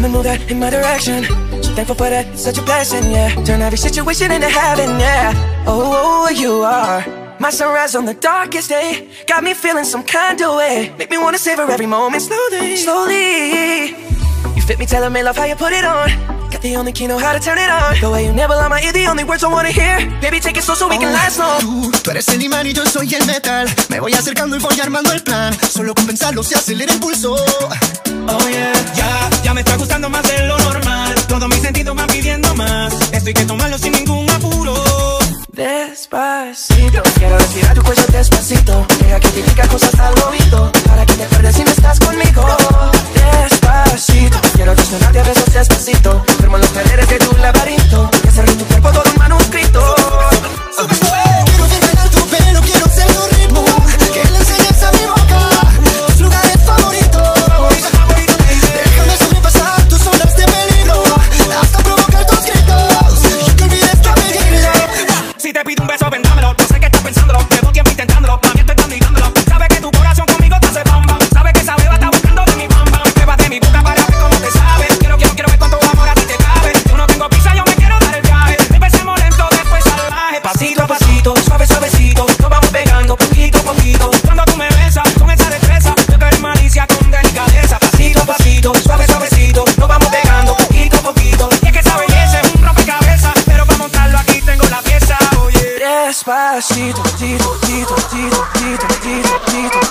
move that in my direction. So thankful for that, it's such a blessing, yeah. Turn every situation into heaven, yeah. Oh, oh, oh, you are. My sunrise on the darkest day. Got me feeling some kind of way. Make me wanna savor every moment slowly, slowly. You fit me, tell me love how you put it on. Got the only key, know how to turn it on. The way you never on my ear, the only words I wanna hear. Baby, take it slow so we can oh, last long. Tú, tú eres el imán y yo soy el metal. Me voy acercando y voy armando el plan. Solo con pensarlo se acelera el pulso. Oh yeah Ya, ya me Despacito. Quiero respirar tu cuello despacito. Deja que te diga cosas al oído. Para que te acuerdes si no estás conmigo Despacito, despacito, despacito, despacito, despacito.